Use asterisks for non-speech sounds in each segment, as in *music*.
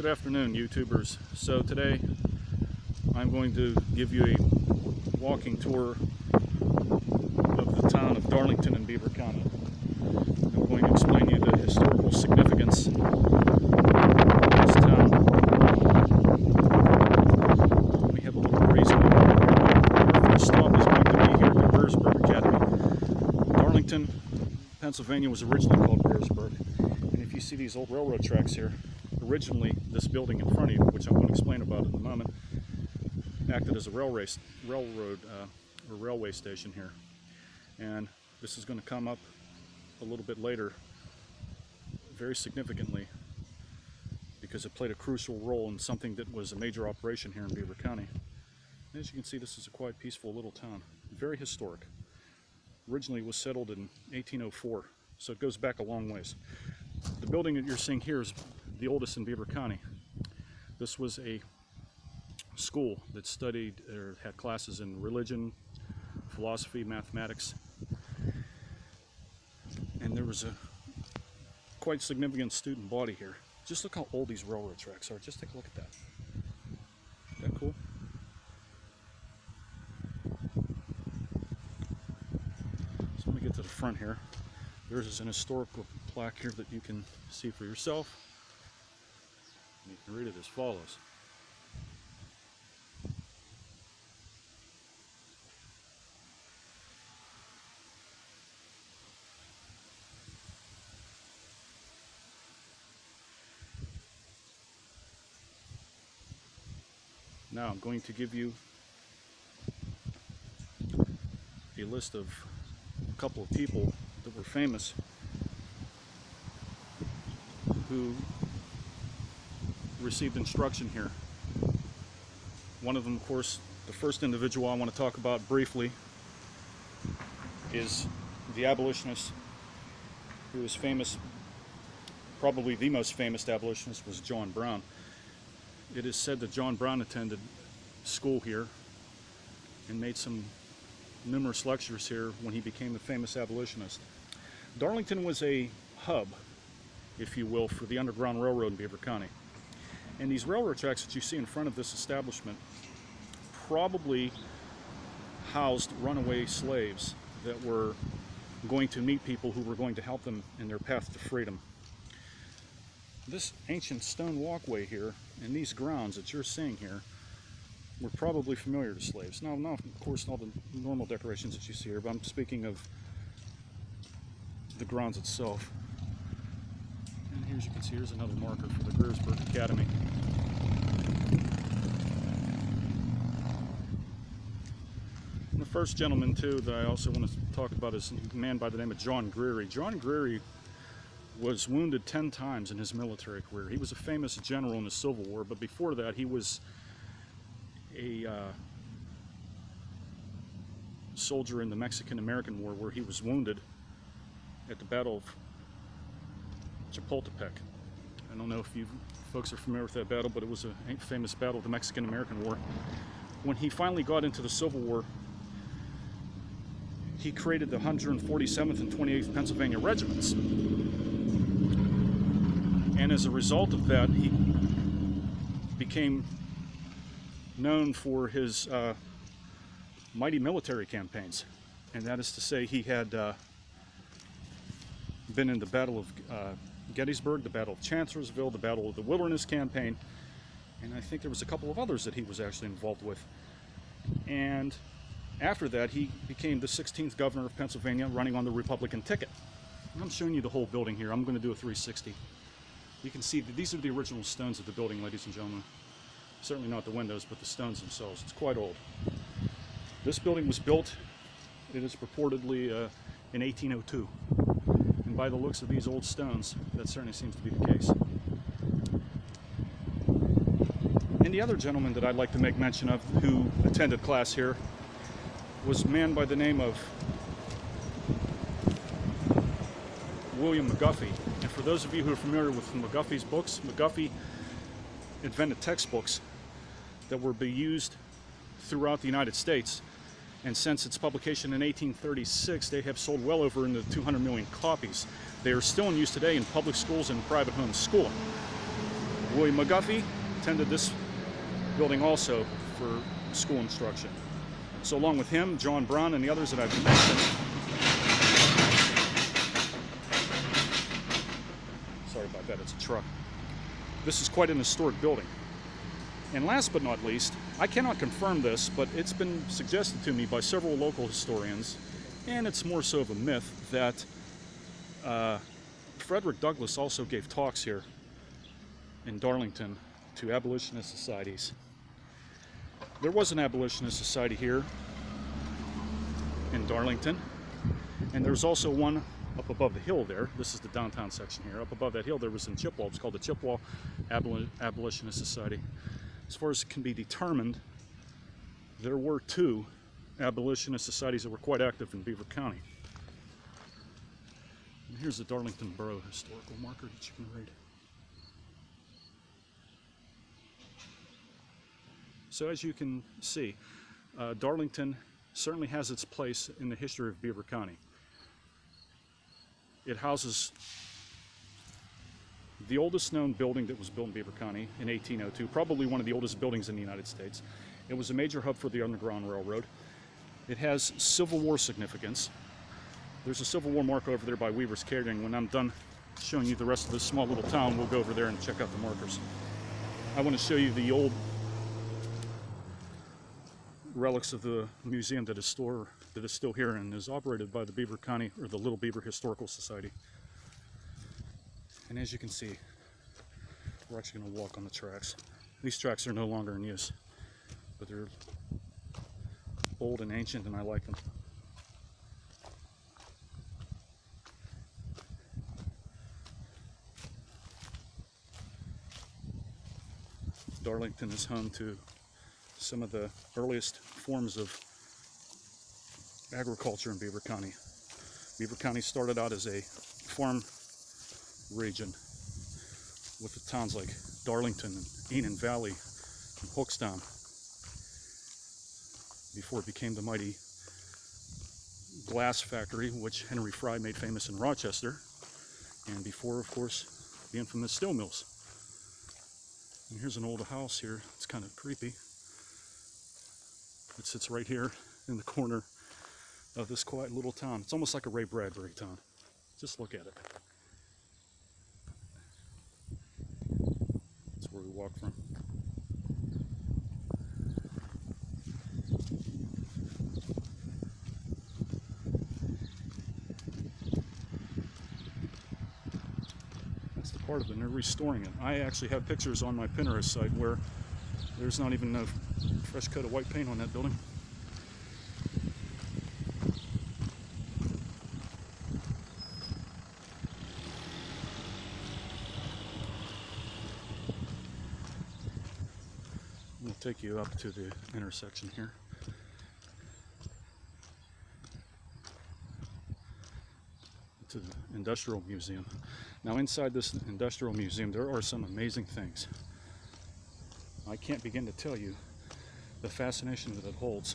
Good afternoon, YouTubers. So today I'm going to give you a walking tour of the town of Darlington in Beaver County. I'm going to explain to you the historical significance of this town. We have a little reason. Our first stop is going to be here at the Greersburg Academy. Darlington, Pennsylvania was originally called Greersburg. And if you see these old railroad tracks here, originally this building in front of you, which I'm going to explain about in a moment, acted as a railway, railroad uh, or railway station here. And this is going to come up a little bit later very significantly because it played a crucial role in something that was a major operation here in Beaver County. As you can see, this is a quite peaceful little town, very historic. Originally was settled in 1804, so it goes back a long ways. The building that you're seeing here is the oldest in Beaver County. This was a school that studied or had classes in religion, philosophy, mathematics, and there was a quite significant student body here. Just look how old these railroad tracks are. Just take a look at that. Isn't that cool? So let me get to the front here. There's an historical plaque here that you can see for yourself. You can read it as follows. Now I'm going to give you a list of a couple of people that were famous who received instruction here. One of them, of course, the first individual I want to talk about briefly is the abolitionist who was famous, probably the most famous abolitionist was John Brown. It is said that John Brown attended school here and made some numerous lectures here when he became the famous abolitionist. Darlington was a hub, if you will, for the Underground Railroad in Beaver County. And these railroad tracks that you see in front of this establishment probably housed runaway slaves that were going to meet people who were going to help them in their path to freedom. This ancient stone walkway here and these grounds that you're seeing here were probably familiar to slaves. Now, of course, all the normal decorations that you see here, but I'm speaking of the grounds itself. Here, as you can see, here's another marker for the Greersburg Academy. And the first gentleman, too, that I also want to talk about is a man by the name of John Greery. John Greery was wounded 10 times in his military career. He was a famous general in the Civil War, but before that, he was a uh, soldier in the Mexican-American War where he was wounded at the Battle of Chapultepec. I don't know if you folks are familiar with that battle, but it was a famous battle of the Mexican-American War. When he finally got into the Civil War, he created the 147th and 28th Pennsylvania regiments. And as a result of that, he became known for his uh, mighty military campaigns. And that is to say, he had uh, been in the Battle of uh, Gettysburg, the Battle of Chancellorsville, the Battle of the Wilderness Campaign, and I think there was a couple of others that he was actually involved with. And after that, he became the 16th governor of Pennsylvania, running on the Republican ticket. And I'm showing you the whole building here. I'm going to do a 360. You can see that these are the original stones of the building, ladies and gentlemen. Certainly not the windows, but the stones themselves. It's quite old. This building was built, it is purportedly uh, in 1802. By the looks of these old stones, that certainly seems to be the case. And the other gentleman that I'd like to make mention of who attended class here was a man by the name of William McGuffey. And for those of you who are familiar with McGuffey's books, McGuffey invented textbooks that were be used throughout the United States. And since its publication in 1836, they have sold well over into 200 million copies. They are still in use today in public schools and private home schooling. William McGuffey attended this building also for school instruction. So along with him, John Brown, and the others that I've mentioned, sorry about that, it's a truck. This is quite an historic building. And last but not least, I cannot confirm this, but it's been suggested to me by several local historians, and it's more so of a myth, that uh, Frederick Douglass also gave talks here in Darlington to abolitionist societies. There was an abolitionist society here in Darlington, and there's also one up above the hill there. This is the downtown section here. Up above that hill, there was in Chippewa. It's called the Chippewa Abol Abolitionist Society. As far as it can be determined, there were two abolitionist societies that were quite active in Beaver County. And here's the Darlington Borough historical marker that you can read. So as you can see, uh, Darlington certainly has its place in the history of Beaver County. It houses the oldest known building that was built in Beaver County in 1802, probably one of the oldest buildings in the United States. It was a major hub for the Underground Railroad. It has Civil War significance. There's a Civil War marker over there by Weaver's Catering. When I'm done showing you the rest of this small little town, we'll go over there and check out the markers. I want to show you the old relics of the museum that is store that is still here and is operated by the Beaver County or the Little Beaver Historical Society. And as you can see, we're actually going to walk on the tracks. These tracks are no longer in use, but they're old and ancient and I like them. Darlington is home to some of the earliest forms of agriculture in Beaver County. Beaver County started out as a farm region with the towns like Darlington and Enon Valley and Hookstown before it became the mighty glass factory which Henry Fry made famous in Rochester and before of course the infamous steel mills. And here's an old house here, it's kind of creepy. It sits right here in the corner of this quiet little town. It's almost like a Ray Bradbury town. Just look at it. That's where we walk from. That's the part of it, and they're restoring it. I actually have pictures on my Pinterest site where there's not even a fresh coat of white paint on that building. We'll take you up to the intersection here. To the Industrial Museum. Now inside this Industrial Museum there are some amazing things. I can't begin to tell you the fascination that it holds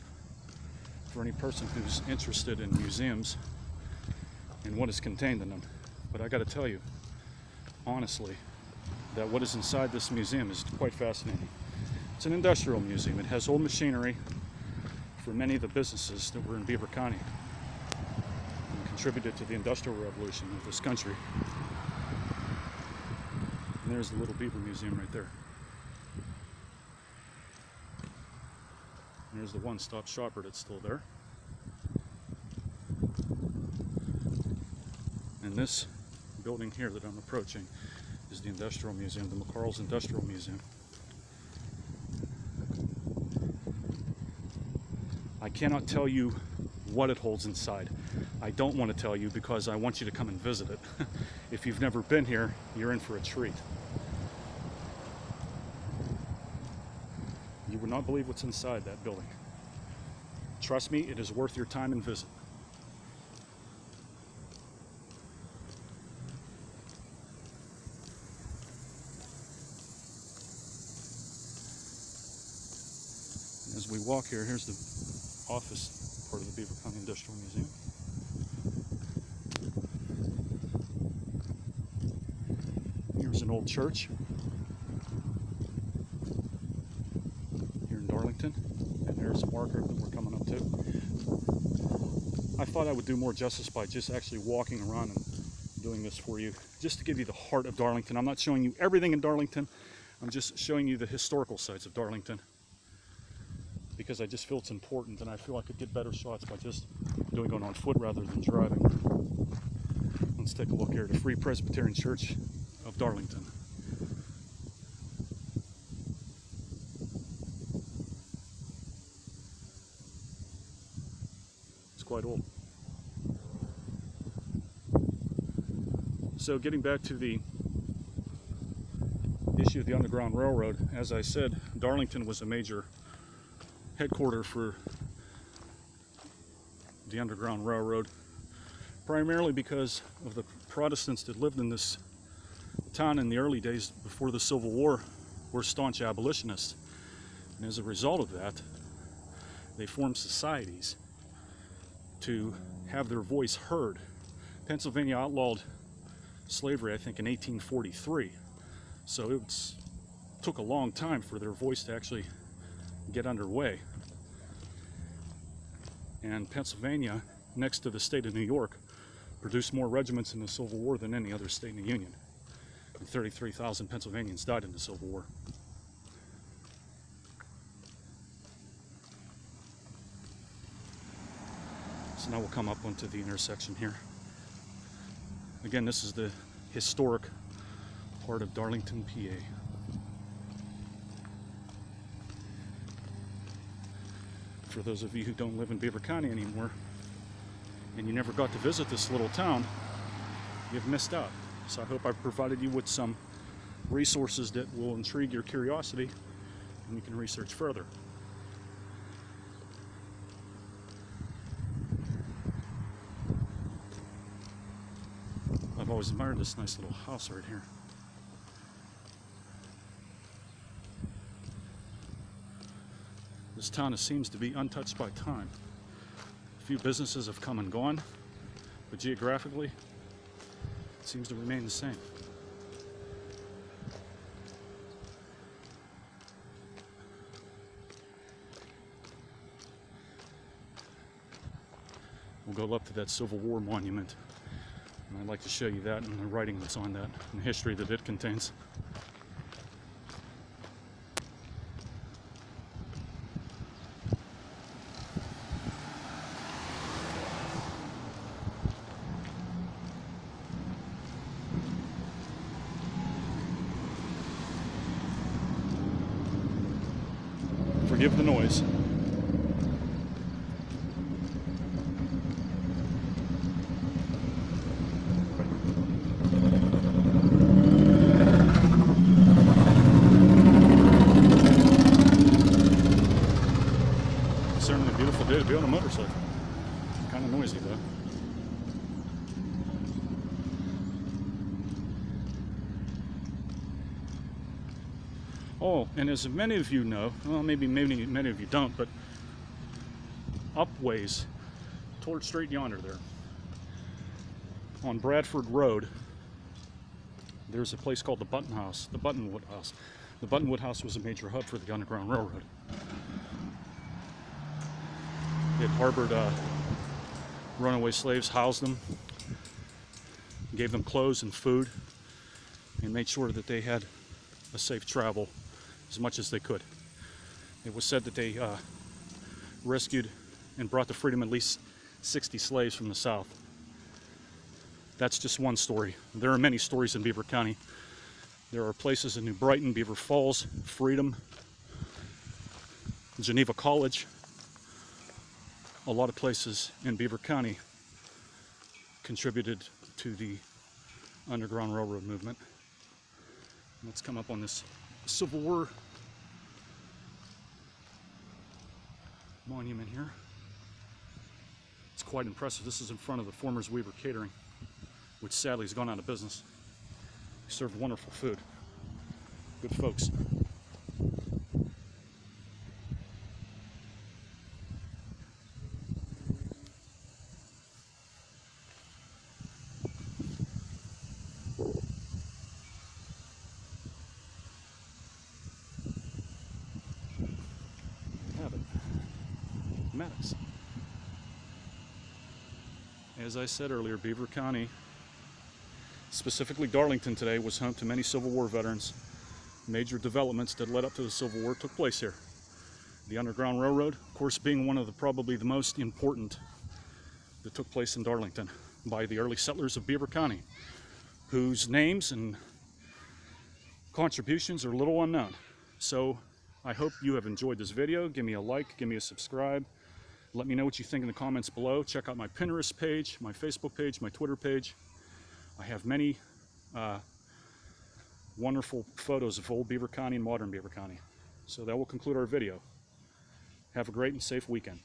for any person who's interested in museums and what is contained in them. But I got to tell you, honestly, that what is inside this museum is quite fascinating. It's an industrial museum. It has old machinery for many of the businesses that were in Beaver County and contributed to the industrial revolution of this country. And there's the Little Beaver Museum right there. And There's the one-stop shopper that's still there. And this building here that I'm approaching is the Industrial Museum, the McCarles Industrial Museum. I cannot tell you what it holds inside. I don't want to tell you because I want you to come and visit it. *laughs* if you've never been here, you're in for a treat. You would not believe what's inside that building. Trust me, it is worth your time and visit. As we walk here, here's the office part of the Beaver County Industrial Museum. Here's an old church here in Darlington. And there's a marker that we're coming up to. I thought I would do more justice by just actually walking around and doing this for you, just to give you the heart of Darlington. I'm not showing you everything in Darlington. I'm just showing you the historical sites of Darlington because I just feel it's important and I feel I could get better shots by just doing it on foot rather than driving. Let's take a look here at the Free Presbyterian Church of Darlington. It's quite old. So getting back to the issue of the Underground Railroad, as I said, Darlington was a major headquarter for the Underground Railroad, primarily because of the Protestants that lived in this town in the early days before the Civil War were staunch abolitionists. And as a result of that, they formed societies to have their voice heard. Pennsylvania outlawed slavery, I think, in 1843. So it took a long time for their voice to actually get underway. And Pennsylvania, next to the state of New York, produced more regiments in the Civil War than any other state in the Union. And 33,000 Pennsylvanians died in the Civil War. So now we'll come up onto the intersection here. Again, this is the historic part of Darlington, PA. For those of you who don't live in Beaver County anymore, and you never got to visit this little town, you've missed out. So I hope I've provided you with some resources that will intrigue your curiosity and you can research further. I've always admired this nice little house right here. This town seems to be untouched by time. A few businesses have come and gone, but geographically, it seems to remain the same. We'll go up to that Civil War monument. And I'd like to show you that and the writing that's on that and the history that it contains. Forgive the noise. Certainly a beautiful day to be on a motorcycle. Kind of noisy though. Oh, and as many of you know, well, maybe many of you don't, but upways towards straight yonder there, on Bradford Road, there's a place called the Button House, the Buttonwood House. The Buttonwood House was a major hub for the Underground Railroad. It harbored uh, runaway slaves, housed them, gave them clothes and food, and made sure that they had a safe travel as much as they could. It was said that they uh, rescued and brought to freedom at least 60 slaves from the South. That's just one story. There are many stories in Beaver County. There are places in New Brighton, Beaver Falls, Freedom, Geneva College, a lot of places in Beaver County contributed to the Underground Railroad movement. Let's come up on this Civil War monument here. It's quite impressive. This is in front of the Formers Weaver Catering, which sadly has gone out of business. They serve wonderful food. Good folks. have it. As I said earlier, Beaver County, specifically Darlington today, was home to many Civil War veterans. Major developments that led up to the Civil War took place here. The Underground Railroad, of course, being one of the probably the most important that took place in Darlington by the early settlers of Beaver County, whose names and contributions are little unknown. So I hope you have enjoyed this video. Give me a like, give me a subscribe. Let me know what you think in the comments below. Check out my Pinterest page, my Facebook page, my Twitter page. I have many uh, wonderful photos of old Beaver County and modern Beaver County. So that will conclude our video. Have a great and safe weekend.